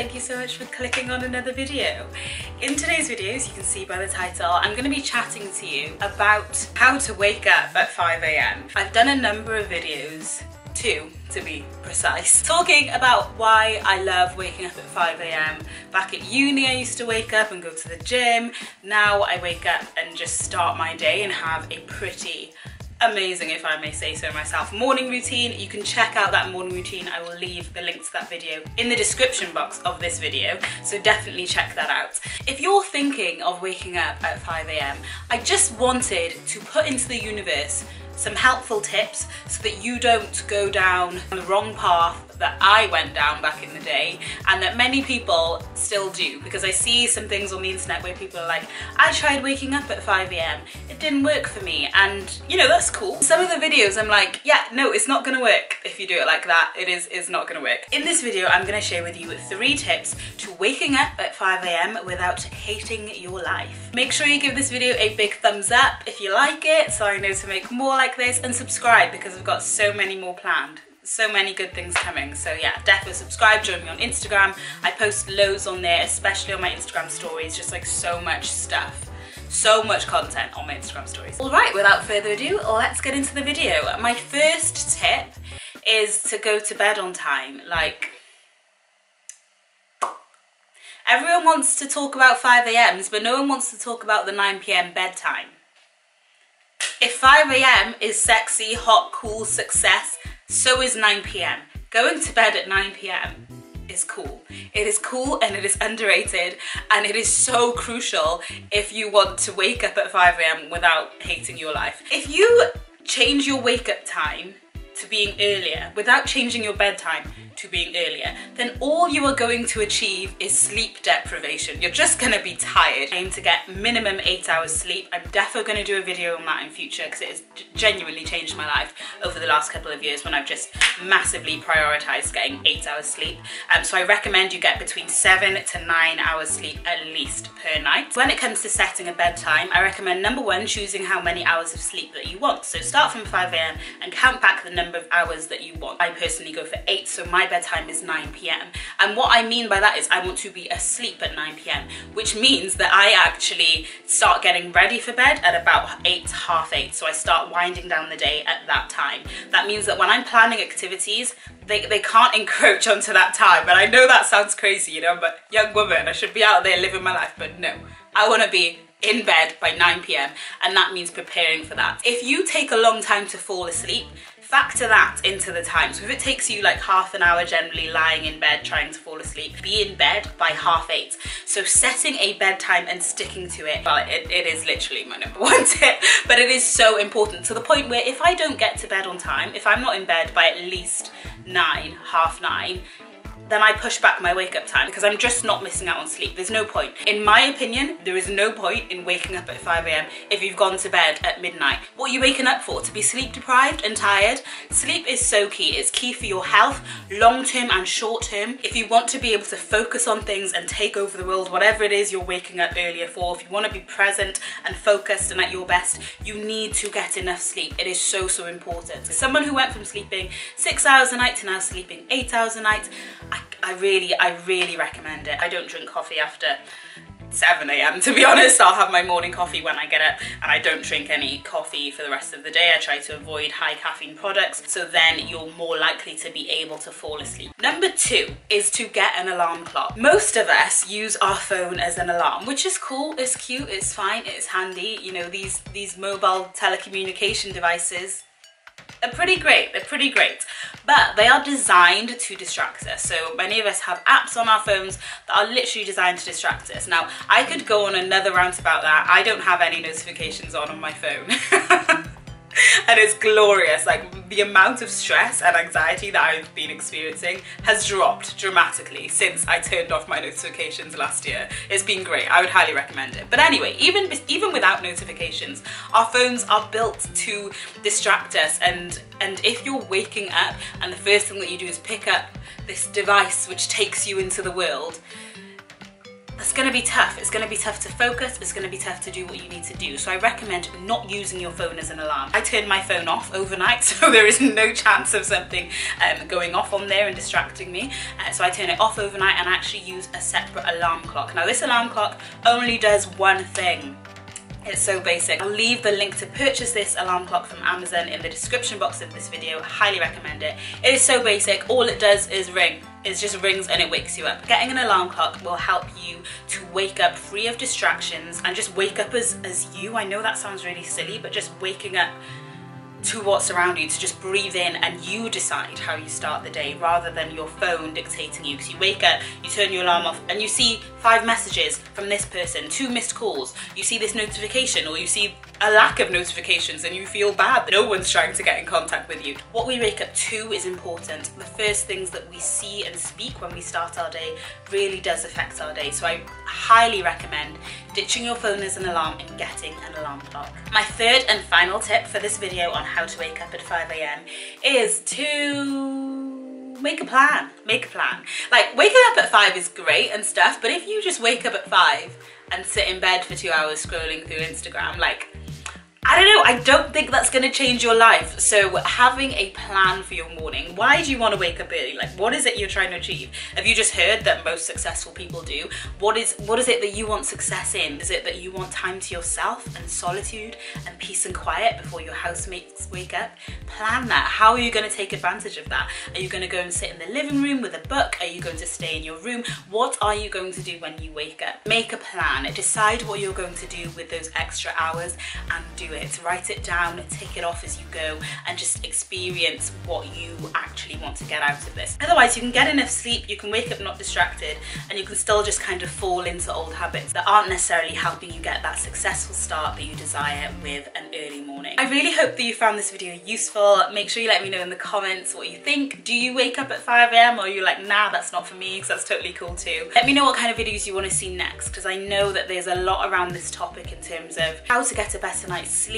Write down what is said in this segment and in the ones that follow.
thank you so much for clicking on another video. In today's video, as you can see by the title, I'm going to be chatting to you about how to wake up at 5am. I've done a number of videos, two to be precise, talking about why I love waking up at 5am. Back at uni I used to wake up and go to the gym, now I wake up and just start my day and have a pretty amazing if I may say so myself. Morning routine, you can check out that morning routine. I will leave the link to that video in the description box of this video, so definitely check that out. If you're thinking of waking up at 5am, I just wanted to put into the universe some helpful tips so that you don't go down the wrong path that I went down back in the day and that many people still do because I see some things on the internet where people are like, I tried waking up at 5am, it didn't work for me and you know, that's cool. Some of the videos I'm like, yeah, no, it's not gonna work if you do it like that. It is is not gonna work. In this video, I'm gonna share with you three tips to waking up at 5am without hating your life. Make sure you give this video a big thumbs up if you like it so I know to make more like this and subscribe because I've got so many more planned so many good things coming. So yeah, definitely subscribe, join me on Instagram. I post loads on there, especially on my Instagram stories, just like so much stuff. So much content on my Instagram stories. All right, without further ado, let's get into the video. My first tip is to go to bed on time. Like, everyone wants to talk about 5 a.m.s, but no one wants to talk about the 9 p.m. bedtime. If 5 a.m. is sexy, hot, cool, success, so is 9 p.m. Going to bed at 9 p.m. is cool. It is cool and it is underrated and it is so crucial if you want to wake up at 5 a.m. without hating your life. If you change your wake up time to being earlier without changing your bedtime, to being earlier, then all you are going to achieve is sleep deprivation. You're just gonna be tired. Aim to get minimum eight hours sleep. I'm definitely gonna do a video on that in future because it has genuinely changed my life over the last couple of years when I've just massively prioritized getting eight hours sleep. Um, so I recommend you get between seven to nine hours sleep at least per night. When it comes to setting a bedtime, I recommend number one, choosing how many hours of sleep that you want. So start from 5 a.m. and count back the number of hours that you want. I personally go for eight, so my bedtime is 9 p.m. And what I mean by that is I want to be asleep at 9 p.m., which means that I actually start getting ready for bed at about 8, half 8. So I start winding down the day at that time. That means that when I'm planning activities, they, they can't encroach onto that time. And I know that sounds crazy, you know, but young woman, I should be out there living my life, but no. I want to be in bed by 9 p.m. and that means preparing for that. If you take a long time to fall asleep, factor that into the time. So if it takes you like half an hour generally lying in bed trying to fall asleep, be in bed by half eight. So setting a bedtime and sticking to it, well, it, it is literally my number one tip, but it is so important to the point where if I don't get to bed on time, if I'm not in bed by at least nine, half nine, then I push back my wake up time because I'm just not missing out on sleep. There's no point. In my opinion, there is no point in waking up at 5 a.m. if you've gone to bed at midnight. What are you waking up for? To be sleep deprived and tired? Sleep is so key. It's key for your health, long term and short term. If you want to be able to focus on things and take over the world, whatever it is you're waking up earlier for, if you want to be present and focused and at your best, you need to get enough sleep. It is so, so important. Someone who went from sleeping six hours a night to now sleeping eight hours a night, I I really, I really recommend it. I don't drink coffee after 7 a.m. to be honest. I'll have my morning coffee when I get up and I don't drink any coffee for the rest of the day. I try to avoid high caffeine products so then you're more likely to be able to fall asleep. Number two is to get an alarm clock. Most of us use our phone as an alarm, which is cool, it's cute, it's fine, it's handy. You know, these, these mobile telecommunication devices, they're pretty great, they're pretty great. But they are designed to distract us. So many of us have apps on our phones that are literally designed to distract us. Now, I could go on another rant about that. I don't have any notifications on on my phone. and it's glorious. Like the amount of stress and anxiety that I've been experiencing has dropped dramatically since I turned off my notifications last year. It's been great. I would highly recommend it. But anyway, even even without notifications, our phones are built to distract us and and if you're waking up and the first thing that you do is pick up this device which takes you into the world, it's going to be tough. It's going to be tough to focus. It's going to be tough to do what you need to do. So I recommend not using your phone as an alarm. I turn my phone off overnight, so there is no chance of something um, going off on there and distracting me. Uh, so I turn it off overnight and actually use a separate alarm clock. Now this alarm clock only does one thing it's so basic. I'll leave the link to purchase this alarm clock from Amazon in the description box of this video. Highly recommend it. It is so basic. All it does is ring. It just rings and it wakes you up. Getting an alarm clock will help you to wake up free of distractions and just wake up as, as you. I know that sounds really silly, but just waking up to what's around you to just breathe in and you decide how you start the day rather than your phone dictating you because you wake up you turn your alarm off and you see five messages from this person two missed calls. You see this notification or you see a lack of notifications and you feel bad that no one's trying to get in contact with you. What we wake up to is important. The first things that we see and speak when we start our day really does affect our day. So i highly recommend ditching your phone as an alarm and getting an alarm clock. My third and final tip for this video on how to wake up at 5 a.m. is to make a plan. Make a plan. Like waking up at 5 is great and stuff, but if you just wake up at 5 and sit in bed for two hours scrolling through Instagram, like I don't know, I don't think that's gonna change your life. So having a plan for your morning, why do you wanna wake up early? Like what is it you're trying to achieve? Have you just heard that most successful people do? What is what is it that you want success in? Is it that you want time to yourself and solitude and peace and quiet before your housemates wake up? Plan that. How are you gonna take advantage of that? Are you gonna go and sit in the living room with a book? Are you going to stay in your room? What are you going to do when you wake up? Make a plan. Decide what you're going to do with those extra hours and do it. Write it down, tick it off as you go, and just experience what you actually want to get out of this. Otherwise, you can get enough sleep, you can wake up not distracted, and you can still just kind of fall into old habits that aren't necessarily helping you get that successful start that you desire with an early morning. I really hope that you found this video useful. Make sure you let me know in the comments what you think. Do you wake up at 5am or are you like, nah, that's not for me, because that's totally cool too. Let me know what kind of videos you want to see next, because I know that there's a lot around this topic in terms of how to get a better night's sleep,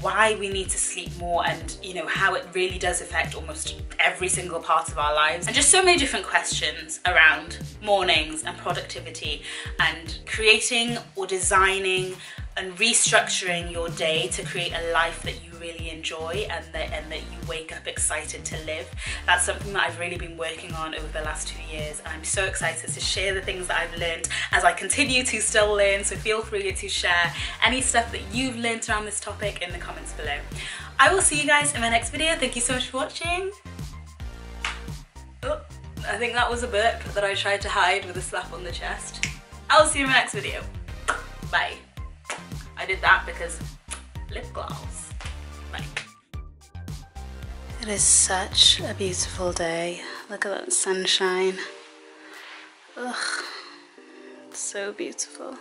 why we need to sleep more and you know how it really does affect almost every single part of our lives. And just so many different questions around mornings and productivity and creating or designing and restructuring your day to create a life that you really enjoy and that, and that you wake up excited to live. That's something that I've really been working on over the last two years I'm so excited to share the things that I've learned as I continue to still learn so feel free to share any stuff that you've learned around this topic in the comments below. I will see you guys in my next video. Thank you so much for watching. Oh, I think that was a burp that I tried to hide with a slap on the chest. I'll see you in my next video. Bye. Did that because lip gloss. Bye. It is such a beautiful day. Look at that sunshine. Ugh, so beautiful.